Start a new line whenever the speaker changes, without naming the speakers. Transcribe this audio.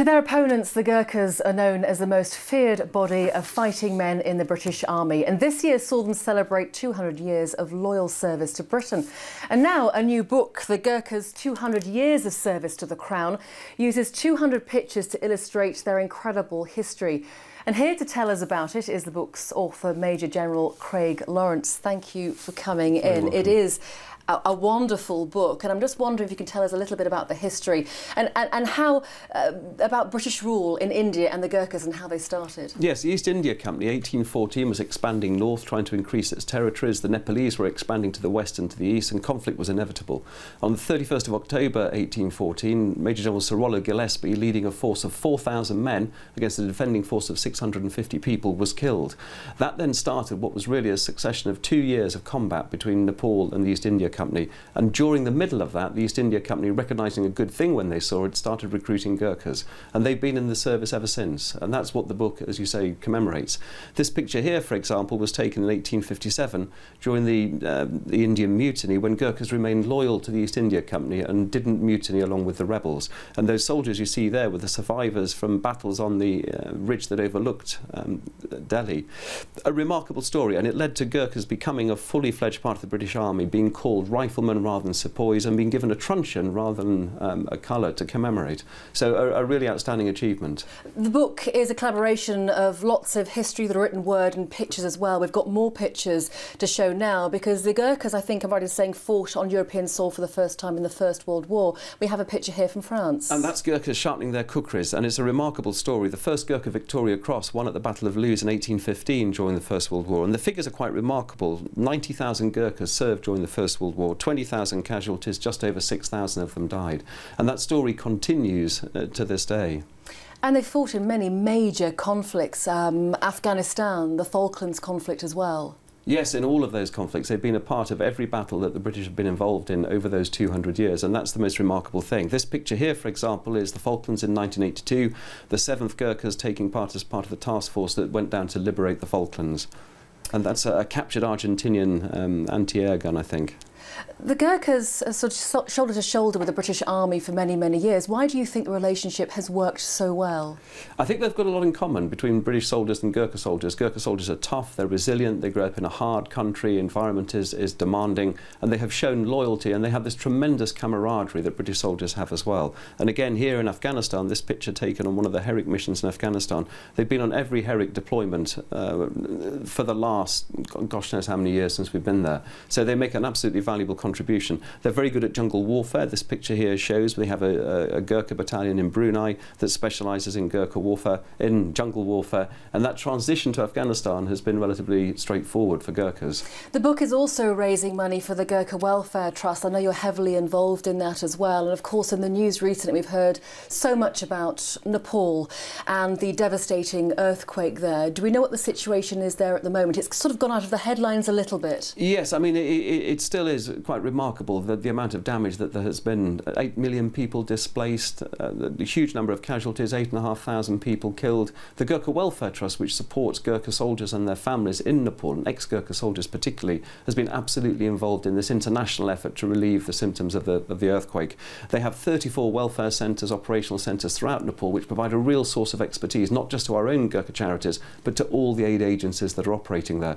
To their opponents, the Gurkhas are known as the most feared body of fighting men in the British Army. And this year saw them celebrate 200 years of loyal service to Britain. And now a new book, The Gurkhas 200 Years of Service to the Crown, uses 200 pictures to illustrate their incredible history. And here to tell us about it is the book's author, Major General Craig Lawrence. Thank you for coming in. It is a, a, wonderful book, and I'm just wondering if you can tell us a little bit about the history and, and, and how uh, about British rule in India and the Gurkhas and how they started.
Yes, the East India Company, 1814, was expanding north, trying to increase its territories. The Nepalese were expanding to the west and to the east, and conflict was inevitable. On the 31st of October 1814, Major General Sir Rollo Gillespie, leading a force of 4,000 men against a defending force of 650 people, was killed. That then started what was really a succession of two years of combat between Nepal and the East India Company Company. And during the middle of that, the East India Company, recognising a good thing when they saw it, started recruiting Gurkhas. And they've been in the service ever since. And that's what the book, as you say, commemorates. This picture here, for example, was taken in 1857 during the, uh, the Indian Mutiny when Gurkhas remained loyal to the East India Company and didn't mutiny along with the rebels. And those soldiers you see there were the survivors from battles on the uh, ridge that overlooked um, Delhi. A remarkable story, and it led to Gurkhas becoming a fully fledged part of the British Army, being called riflemen rather than sepoys and being given a truncheon rather than um, a colour to commemorate. So a, a, really outstanding achievement.
The book is a collaboration of lots of history, the written word and pictures as well. We've got more pictures to show now because the Gurkhas, I think I'm right in saying, fought on European soil for the first time in the First World War. We have a picture here from France.
And that's Gurkhas sharpening their kukris and it's a remarkable story. The first Gurkha Victoria Cross won at the Battle of Loos in 1815 during the First World War and the figures are quite remarkable. 90,000 Gurkhas served during the First World War, 20,000 casualties, just over 6,000 of them died. And that story continues uh, to this day.
And they fought in many major conflicts, um, Afghanistan, the Falklands conflict as well.
Yes, in all of those conflicts, they've been a part of every battle that the British have been involved in over those 200 years, and that's the most remarkable thing. This picture here, for example, is the Falklands in 1982, the 7th Gurkhas taking part as part of the task force that went down to liberate the Falklands. And that's a, a captured Argentinian um, anti-air gun, I think.
The Gurkhas are sort of shoulder to shoulder with the British Army for many, many years. Why do you think the relationship has worked so well?
I think they've got a lot in common between British soldiers and Gurkha soldiers. Gurkha soldiers are tough, they're resilient, they grow up in a hard country, environment is, is demanding, and they have shown loyalty and they have this tremendous camaraderie that British soldiers have as well. And again, here in Afghanistan, this picture taken on one of the Herrick missions in Afghanistan, they've been on every Herrick deployment uh, for the last, gosh knows how many years since we've been there. So they make an absolutely valuable contribution. They're very good at jungle warfare. This picture here shows we have a, a, a Gurkha battalion in Brunei that specialises in Gurkha warfare, in jungle warfare, and that transition to Afghanistan has been relatively straightforward for Gurkhas.
The book is also raising money for the Gurkha Welfare Trust. I know you're heavily involved in that as well. And of course, in the news recently, we've heard so much about Nepal and the devastating earthquake there. Do we know what the situation is there at the moment? It's sort of gone out of the headlines a little bit.
Yes, I mean, it, it, it still is quite remarkable the, the amount of damage that there has been. Eight million people displaced, uh, the huge number of casualties, eight and a half thousand people killed. The Gurkha Welfare Trust, which supports Gurkha soldiers and their families in Nepal, and ex-Gurkha soldiers particularly, has been absolutely involved in this international effort to relieve the symptoms of the, of the earthquake. They have 34 welfare centres, operational centres throughout Nepal, which provide a real source of expertise, not just to our own Gurkha charities, but to all the aid agencies that are operating there.